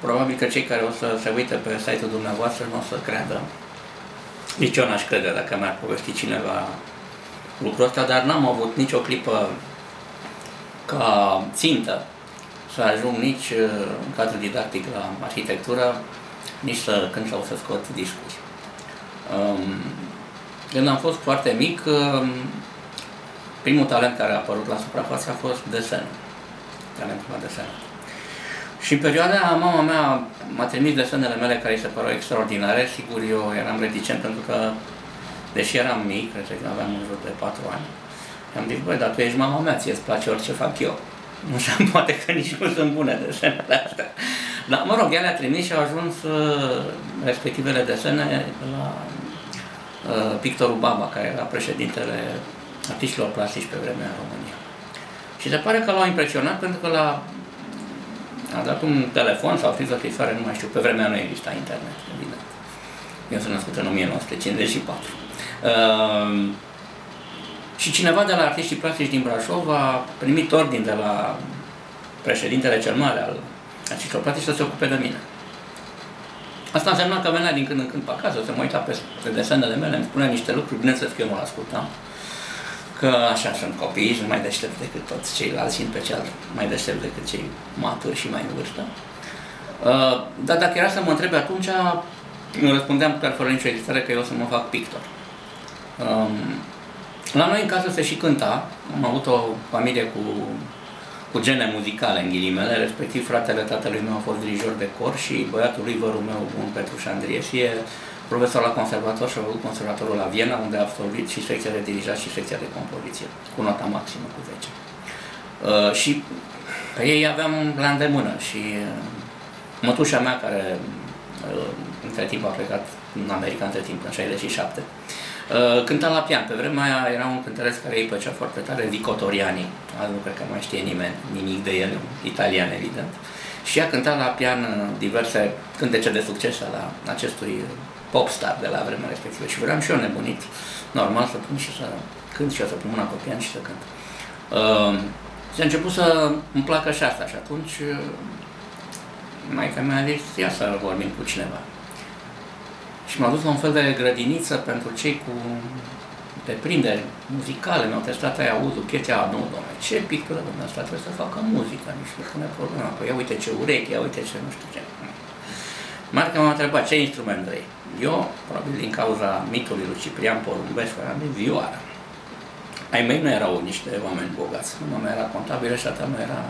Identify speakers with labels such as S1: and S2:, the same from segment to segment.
S1: probabil că cei care o să se uite pe site-ul dumneavoastră nu o să creadă. Nici eu n-aș crede dacă mi-ar povesti cineva lucrul ăsta, dar n-am avut nicio clipă ca țintă să ajung nici uh, în cadrul didactic la arhitectură, nici să când sau să scot discuri. Um, când am fost foarte mic, um, primul talent care a apărut la suprafață a fost desen. Talentul la desen. Și în perioada aia, mama mea m-a trimis desenele mele care îi se păreau extraordinare. Sigur, eu eram reticent pentru că, deși eram mic, cred că aveam în jur de 4 ani, am zis, băi, dar tu ești mama mea, ție îți place orice fac eu. Nu știu, poate că nici nu sunt bune desenele astea. Dar, mă rog, ea le-a trimis și au ajuns uh, respectivele desene la uh, pictorul Baba, care era președintele artiștilor plastici pe vremea în România. Și se pare că l-au impresionat pentru că l-a a dat un telefon sau scris o scrisoare, nu mai știu, pe vremea nu exista internet, evident. Eu sunt născut în 1954. Uh, și cineva de la artiștii plastici din Brașov a primit ordin de la președintele cel mare al artiștilor plastici să se ocupe de mine. Asta însemna că venea din când în când pe acasă, să mă uita pe, pe desenele mele, îmi spunea niște lucruri, bineînțeles că eu nu l-ascultam, că așa sunt copiii, sunt mai deștepți decât toți ceilalți și în special mai deștepți decât cei maturi și mai în vârstă. Uh, dar dacă era să mă întrebe atunci, îmi răspundeam chiar fără nicio ezitare că eu o să mă fac pictor. Um, la noi în casă se și cânta, am avut o familie cu, cu gene muzicale în ghilimele, respectiv fratele tatălui meu a fost dirijor de cor și băiatul lui, vărul meu, bun Petru Șandriesie, profesor la conservator și a avut conservatorul la Viena, unde a absolvit și secția de dirijat și secția de compoziție, cu nota maximă, cu 10. Uh, și pe ei aveam la îndemână și uh, mătușa mea, care uh, între timp a plecat în America, între timp, în 67, uh, cânta la pian. Pe vremea aia era un cântăresc care îi plăcea foarte tare, Vico Toriani. Azi nu cred că mai știe nimeni nimic de el, italian evident. Și ea cânta la pian uh, diverse cântece de succes la acestui popstar de la vremea respectivă și vreau și eu nebunit, normal, să pun și să cânt și eu să pun mâna pe pian și să cânt. Uh, și a început să îmi placă și asta și atunci uh, maica mea a zis, ia să vorbim cu cineva. Și m-a dus la un fel de grădiniță pentru cei cu deprinderi muzicale, mi-au testat aia auzul, chestia, nu, domnule, ce pictură, domnule, asta trebuie să facă muzică, nici nu pune problema, că ia uite ce urechi, ia uite ce nu știu ce. Marca m-a întrebat ce instrument vrei. Eu, probabil din cauza mitului lui Ciprian Porumbescu, eram de vioară. Ai mei nu erau niște oameni bogați. Mama mea era contabilă și tata mea era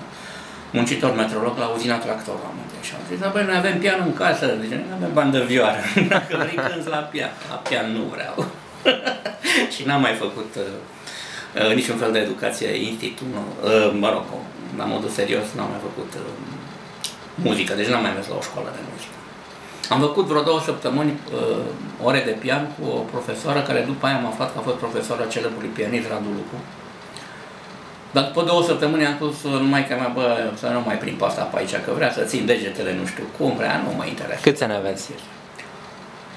S1: muncitor metrolog la uzina tractor la munte. Și am zis, da, băi, noi avem pian în casă, zice, nu avem bani de vioară. Dacă vrei cânti la pian, la pian nu vreau. și n-am mai făcut uh, uh, niciun fel de educație institut, uh, mă rog, la modul serios, n-am mai făcut uh, muzică, deci n-am mai mers la o școală de muzică. Am făcut vreo două săptămâni uh, ore de pian cu o profesoară care după aia am aflat că a fost profesoara celebrului pianist Radu Lucu. Dar după două săptămâni am spus uh, numai că mea, bă, să nu mai prin pasta pe aici, că vrea să țin degetele nu știu cum, vrea, nu mă interesează.
S2: Câți ani aveți?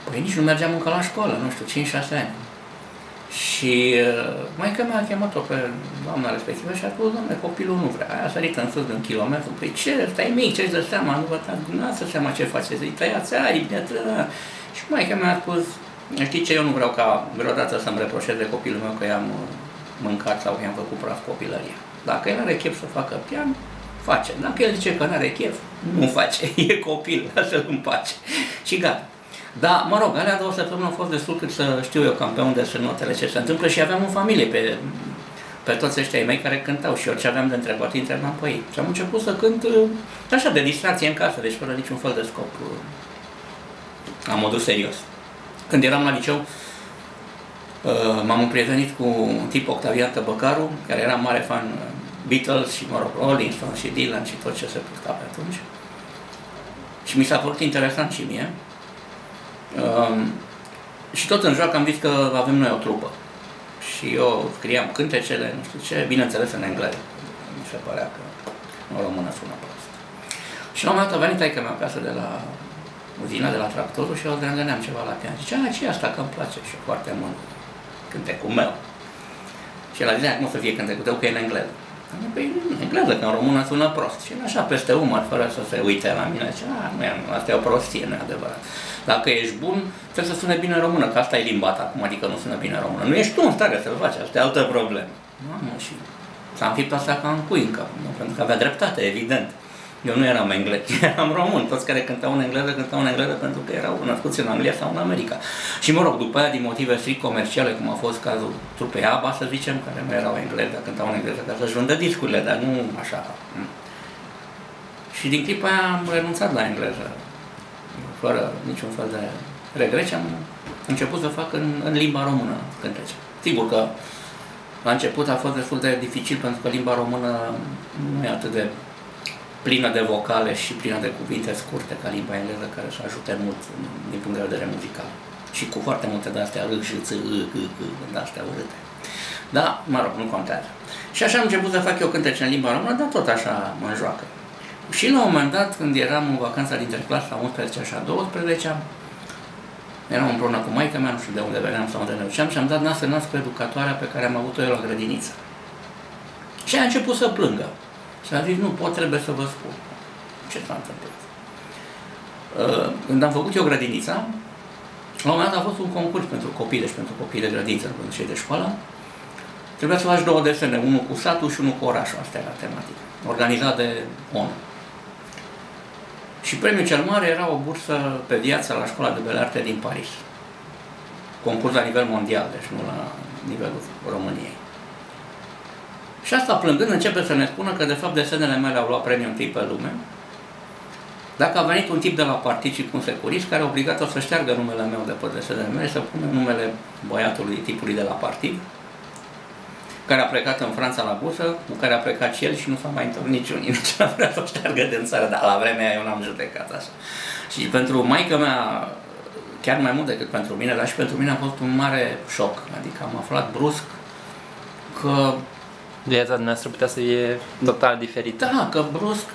S1: Păi nici nu mergeam încă la școală, nu știu, 5-6 ani. Și uh, mai că mi-a chemat-o pe doamna respectivă și a spus, domnule, copilul nu vrea. Aia a sărit în sus de un kilometru. Păi ce, stai mic, ce-ți dă seama? Nu vă dați seama ce faceți. Îi tăiați aripi, Și mai că mi-a spus, știi ce, eu nu vreau ca vreodată să-mi reproșeze copilul meu că i-am uh, mâncat sau i-am făcut praf copilăria. Dacă el are chef să facă pian, face. Dacă el zice că nu are chef, nu face. E copil, lasă-l în pace. Și gata. Da, mă rog, alea două săptămâni au fost destul cât să știu eu cam pe unde sunt notele, ce se întâmplă și aveam o familie pe, pe toți ăștia mei care cântau și orice aveam de întrebat, îi întrebam pe ei. Și am început să cânt uh, așa, de distracție în casă, deci fără niciun fel de scop. Uh, la modul serios. Când eram la liceu, uh, m-am împrietenit cu un tip, Octavian Tăbăcaru, care era mare fan Beatles și, mă rog, Rolling Stones și Dylan și tot ce se putea pe atunci. Și mi s-a părut interesant și mie. Um, și tot în joacă am zis că avem noi o trupă. Și eu scriam cântecele, nu știu ce, bineînțeles în engleză. Mi se părea că o română sună prost. Și la un moment dat a venit aici mea acasă de la uzina, de la tractorul și eu îndrăngăneam ceva la pian. Zice, a, ce asta că îmi place? Și foarte mult cântecul meu. Și el a zis, cum o să fie cântecul tău, că e în engleză. Păi engleză, că în română sună prost. Și așa peste umăr, fără să se uite la mine, ce, a, nu, asta e o prostie, nu e adevărat. Dacă ești bun, trebuie să sune bine în română, că asta e limba ta acum, adică nu sună bine în română. Nu ești tu în stare să-l faci, asta e altă problemă. Mamă, și s-a înfipt asta ca în cuincă, pentru că avea dreptate, evident. Eu nu eram englez, eram român. Toți care cântau în engleză, cântau în engleză pentru că erau născuți în Anglia sau în America. Și mă rog, după aia, din motive strict comerciale, cum a fost cazul trupei ABBA, să zicem, care nu erau engleză, cântau în engleză ca să-și vândă discurile, dar nu așa. Și din clipa aia am renunțat la engleză, fără niciun fel de regret am început să fac în, în limba română cântece. Sigur că la început a fost destul de dificil pentru că limba română nu e atât de plină de vocale și plină de cuvinte scurte ca limba engleză care să ajute mult din punct de vedere muzical. Și cu foarte multe de astea R, J, C, I, C, C, de astea urâte. Da, mă rog, nu contează. Și așa am început să fac eu cântece în limba română, dar tot așa mă joacă. Și la un moment dat, când eram în vacanța dintre clasa 11 și a 12 eram împreună cu maica mea, nu știu de unde veneam sau unde ne duceam, și am dat nas în nas cu educatoarea pe care am avut-o eu la grădiniță. Și a început să plângă. Și a zis, nu, pot, trebuie să vă spun ce s-a întâmplat. Uh, când am făcut eu grădinița, la un moment dat a fost un concurs pentru copii, deci pentru copii de grădiniță, pentru cei de școală. Trebuia să faci două desene, unul cu satul și unul cu orașul, asta era tematică, organizat de ONU. Și premiul cel mare era o bursă pe viață la școala de bele arte din Paris. Concurs la nivel mondial, deci nu la nivelul României. Și asta plângând începe să ne spună că de fapt desenele mele au luat premiul întâi pe lume. Dacă a venit un tip de la partid și cu un securist care a obligat-o să șteargă numele meu de pe desenele mele, să pună numele băiatului tipului de la partid, care a plecat în Franța la bursă, cu care a plecat și el și nu s-a mai întors niciunii, nici nu a vrea să o șteargă din țară, dar la vremea eu n-am judecat așa. Și pentru maica mea, chiar mai mult decât pentru mine, dar și pentru mine a fost un mare șoc. Adică am aflat brusc că
S2: Viața noastră putea să fie total diferită.
S1: Da, că brusc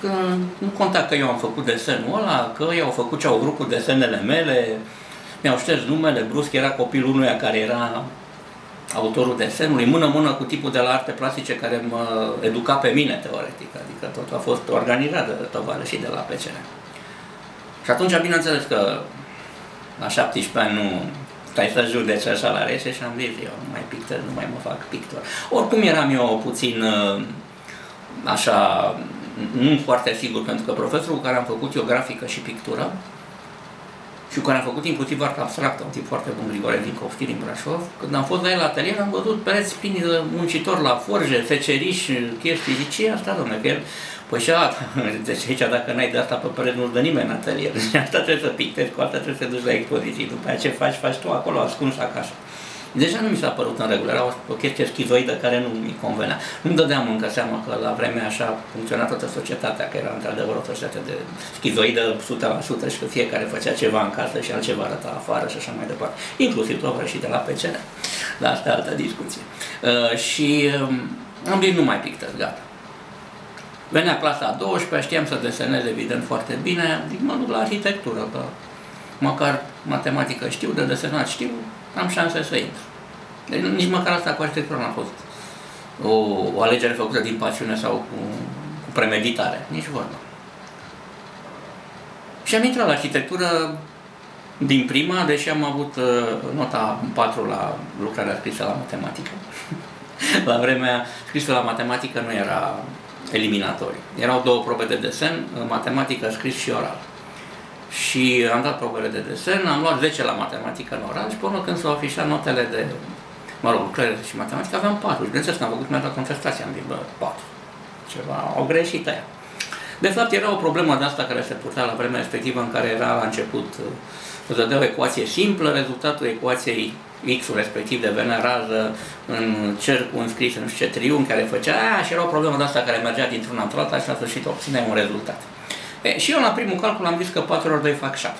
S1: nu conta că eu am făcut desenul ăla, că ei au făcut ce au vrut cu desenele mele, mi-au șters numele, brusc era copilul unuia care era autorul desenului, mână-mână cu tipul de la arte plastice care mă educa pe mine, teoretic. Adică tot a fost organizat de tovarășii de la PCR. Și atunci, bineînțeles că la 17 ani nu stai să judeci așa la rece și am zis eu, nu mai pictor, nu mai mă fac pictor. Oricum eram eu puțin uh, așa, nu foarte sigur, pentru că profesorul cu care am făcut eu grafică și pictură, și cu care am făcut inclusiv artă abstractă, un tip foarte bun, Grigore din Cofti, din Brașov. Când am fost la el la atelier, am văzut pereți plini de muncitori la forje, feceriși, chestii. Zice, ce e asta, domnule? Că el, păi și asta, deci aici dacă n-ai de asta pe pereți, nu-ți dă nimeni în atelier. Deci asta trebuie să pictezi, cu asta trebuie să duci la expoziții. După aceea ce faci, faci tu acolo, ascuns acasă. Deja nu mi s-a părut în regulă, era o, o chestie schizoidă care nu mi convenea. Nu-mi dădeam încă seama că la vremea așa funcționa toată societatea, că era într-adevăr o societate de schizoidă 100% și că fiecare făcea ceva în casă și altceva arăta afară și așa mai departe. Inclusiv și de la PCR. Dar asta e altă discuție. Uh, și um, am zis nu mai pictă, gata. Venea clasa a 12 știam să desenez evident foarte bine, zic mă duc la arhitectură, că măcar matematică știu, de desenat știu, am șanse să intru. Deci nici măcar asta cu arhitectura n-a fost o, o alegere făcută din pasiune sau cu, cu premeditare, nici vorba. Și am intrat la arhitectură din prima, deși am avut uh, nota 4 la lucrarea scrisă la matematică. la vremea scrisul la matematică nu era eliminatoriu. Erau două probe de desen, matematică scris și oral și am dat probele de desen, am luat 10 la matematică în oral și până când s-au afișat notele de, mă rog, lucrările și matematică, aveam 4 și bineînțeles că am făcut, mi-a dat contestație, am zis, bă, 4. Ceva, au greșit aia. De fapt, era o problemă de asta care se purta la vremea respectivă în care era la început, îți dădea o ecuație simplă, rezultatul ecuației x-ul respectiv devenea rază în cerc înscris în știu ce triunghi care făcea, aia, și era o problemă de asta care mergea dintr-una într-alta și la sfârșit obțineai un rezultat. E, și eu la primul calcul am zis că 4 ori 2 fac 7.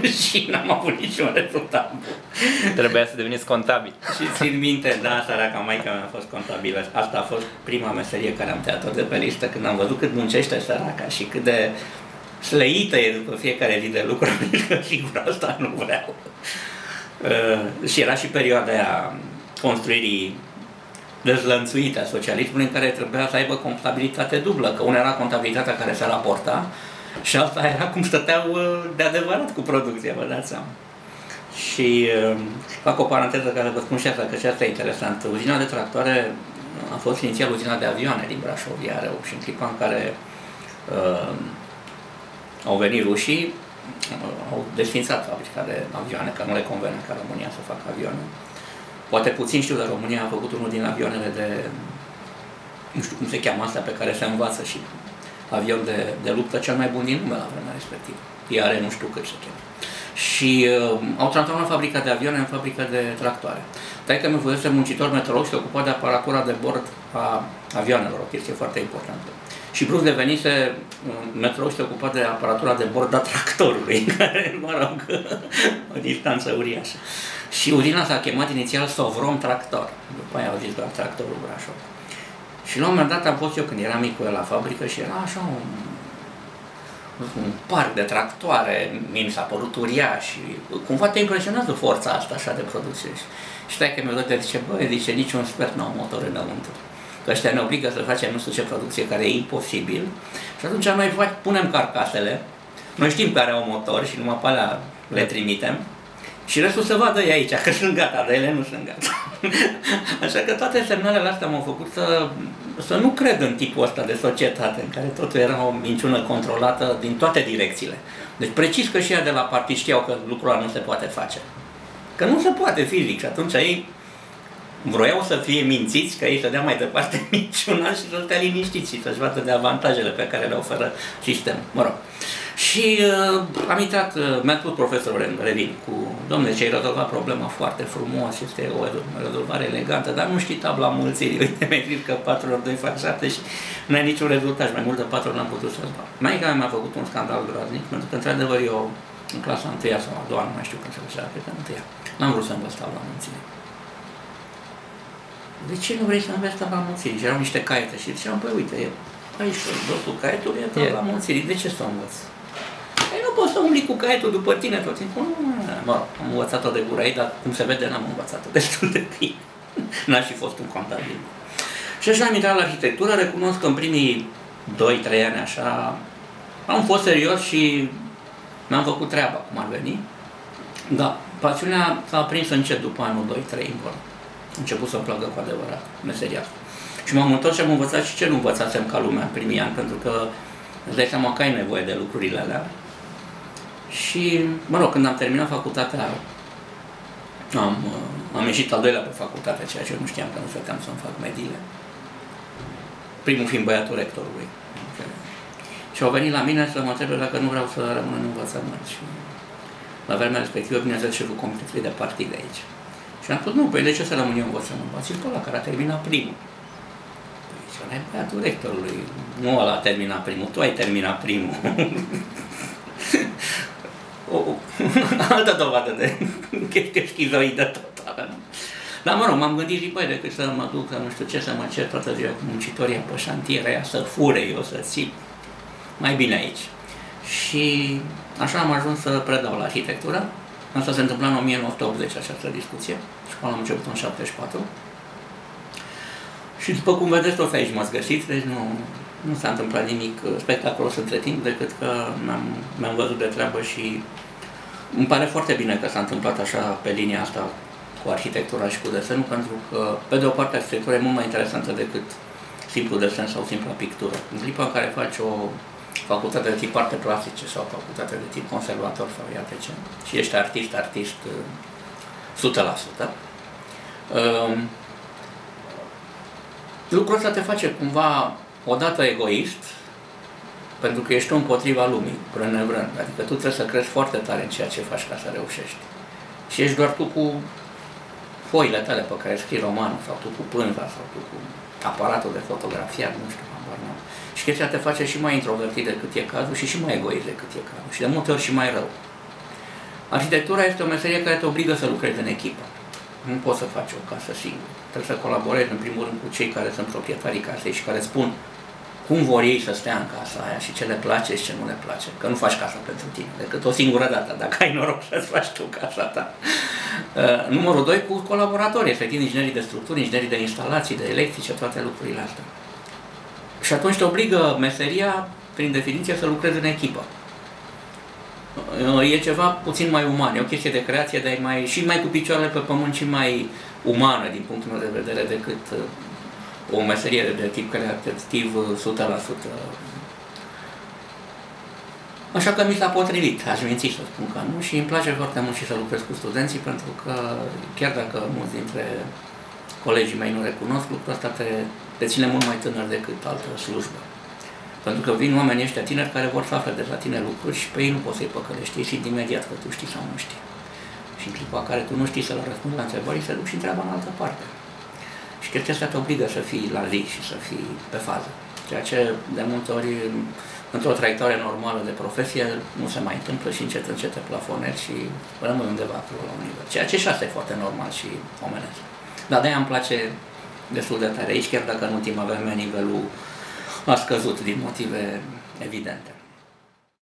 S1: și n-am avut niciun rezultat bun.
S2: Trebuia să deveniți contabil.
S1: și țin minte, da, săraca maica mea a fost contabilă. Asta a fost prima meserie care am tăiat-o de pe listă, când am văzut cât muncește săraca și cât de slăită e după fiecare zi de lucru, că sigur asta nu vreau. Uh, și era și perioada aia construirii dezlănțuite a socialismului în care trebuia să aibă contabilitate dublă, că una era contabilitatea care se raporta și alta era cum stăteau uh, de adevărat cu producția, vă dați seama. Și uh, fac o paranteză care vă spun și asta, că și asta e interesant. Uzina de tractoare a fost inițial uzina de avioane din Brașov, iar și în clipa în care uh, au venit rușii, uh, au desfințat fabrica de avioane, că nu le convenea ca România să facă avioane. Poate puțin știu, dar România a făcut unul din avioanele de, nu știu cum se cheamă asta, pe care se învață și avion de, de luptă cel mai bun din lume la vremea respectivă. Iar nu știu cât se cheamă. Și uh, au transformat fabrica de avioane în fabrica de tractoare. Taică mi fusese muncitor meteorolog și se ocupa de aparatura de bord a avioanelor, o chestie foarte importantă. Și Bruce devenise uh, meteorolog și se ocupa de aparatura de bord a tractorului, care, mă rog, o distanță uriașă. Și uzina s-a chemat inițial Sovrom Tractor, după aia au zis doar Tractorul Brașov. Și la un moment dat am fost eu când eram mic cu el la fabrică și era așa un, un parc de tractoare, mi s-a părut uriaș și cumva te impresionează forța asta așa de producție. Și stai că mi-a zice, băi, zice, niciun sfert nu au motor înăuntru. Că ăștia ne obligă să facem nu știu ce producție care e imposibil. Și atunci noi punem carcasele, noi știm care au motor și numai pe alea le trimitem și restul să vadă ei aici, că sunt gata, dar ele nu sunt gata. Așa că toate semnalele astea m-au făcut să, să nu cred în tipul ăsta de societate, în care totul era o minciună controlată din toate direcțiile. Deci precis că și ea de la partid știau că lucrul ăla nu se poate face. Că nu se poate fizic și atunci ei vroiau să fie mințiți, că ei să dea mai departe minciuna și să stea liniștiți și să-și vadă de avantajele pe care le oferă sistemul. Mă rog. Și uh, am intrat, uh, mi-a spus profesorul, revin, cu domnule, ce ai rezolvat problema foarte frumos, este o rezolvare elegantă, dar nu știi tabla mulțirii. Uite, mi-ai scris că 4 ori 2 fac 7 și nu ai niciun rezultat și mai mult de 4 ori n-am putut să-ți bag. Maica mea mi-a făcut un scandal groaznic, pentru că, într-adevăr, eu, în clasa 1 sau a doua, nu mai știu când se făcea, cred că 1 n-am vrut să învăț tabla mulțirii. De ce nu vrei să înveți tabla mulțirii? Și erau niște caiete și ziceam, păi uite, e aici, dosul caietul e tabla mulțirii, de ce să o învăț? Păi nu poți să umbli cu caietul după tine tot timpul. Mă, am învățat-o de gura ei, dar cum se vede, n-am învățat-o destul de bine. N-aș fi fost un contabil. Și așa am intrat la arhitectură, recunosc că în primii 2-3 ani așa am fost serios și mi-am făcut treaba, cum ar veni. Da, pasiunea s-a aprins încet după anul 2-3 încolo. Am început să-mi placă cu adevărat meseria asta. Și m-am întors și am învățat și ce nu învățasem ca lumea în primii ani, pentru că îți dai seama că ai nevoie de lucrurile alea. Și, mă rog, când am terminat facultatea, am, uh, am ieșit al doilea pe facultate, ceea ce nu știam că nu stăteam să-mi fac mediile. Primul fiind băiatul rectorului. Și au venit la mine să mă întrebe dacă nu vreau să rămân în învățământ. Și la vremea respectivă vine să șeful comitetului de partid aici. Și am spus, nu, păi de ce să rămân eu în învățământ? Bați pe ăla care a terminat primul. Păi și ăla e băiatul rectorului. Nu ăla a terminat primul, tu ai terminat primul. o altă dovadă de chestie schizoidă totală. Dar mă rog, m-am gândit și băi, decât să mă duc, nu știu ce, să mă cer toată ziua cu muncitorii pe șantier aia, să fure eu, să țip. Mai bine aici. Și așa am ajuns să predau la arhitectură. Asta se întâmpla în 1980, această discuție. Școala am început în 74. Și după cum vedeți, tot aici m-ați găsit, deci nu, nu s-a întâmplat nimic spectaculos între timp, decât că mi-am, mi-am văzut de treabă și îmi pare foarte bine că s-a întâmplat așa pe linia asta cu arhitectura și cu desenul, pentru că, pe de o parte, arhitectura e mult mai interesantă decât simplu desen sau simpla pictură. În clipa în care faci o facultate de tip arte plastice sau facultate de tip conservator sau iată ce, și ești artist, artist 100%, um, lucrul ăsta te face cumva odată egoist, pentru că ești tu împotriva lumii, vrând nevrând. Adică tu trebuie să crezi foarte tare în ceea ce faci ca să reușești. Și ești doar tu cu foile tale pe care scrii romanul, sau tu cu pânza, sau tu cu aparatul de fotografiat, nu știu, am nu. Și chestia te face și mai introvertit decât e cazul și și mai egoist decât e cazul. Și de multe ori și mai rău. Arhitectura este o meserie care te obligă să lucrezi în echipă. Nu poți să faci o casă singur. Trebuie să colaborezi în primul rând cu cei care sunt proprietarii casei și care spun cum vor ei să stea în casa aia și ce le place și ce nu le place. Că nu faci casa pentru tine, decât o singură dată, dacă ai noroc să-ți faci tu casa ta. Uh, numărul 2 cu colaboratori, efectiv inginerii de structuri, inginerii de instalații, de electrice, toate lucrurile astea. Și atunci te obligă meseria, prin definiție, să lucrezi în echipă. Uh, e ceva puțin mai uman, e o chestie de creație, dar e mai, și mai cu picioarele pe pământ și mai umană din punctul meu de vedere decât uh, o meserie de tip creativ 100% Așa că mi s-a potrivit, aș minți să spun că nu și îmi place foarte mult și să lucrez cu studenții pentru că chiar dacă mulți dintre colegii mei nu recunosc lucrul ăsta, te, te ține mult mai tânăr decât altă slujbă. Pentru că vin oamenii ăștia tineri care vor să afle de la tine lucruri și pe ei nu poți să-i păcălești, ei simt imediat că tu știi sau nu știi. Și în clipa care tu nu știi să le răspunzi la întrebări, se duc și întreabă în altă parte. Și chestia asta te obligă să fii la zi și să fii pe fază. Ceea ce de multe ori într-o traiectorie normală de profesie nu se mai întâmplă și încet, încet te plafonezi și rămâi undeva acolo la un nivel. Ceea ce și asta e foarte normal și omenesc. Dar de-aia îmi place destul de tare aici, chiar dacă în ultima vreme nivelul a scăzut din motive evidente.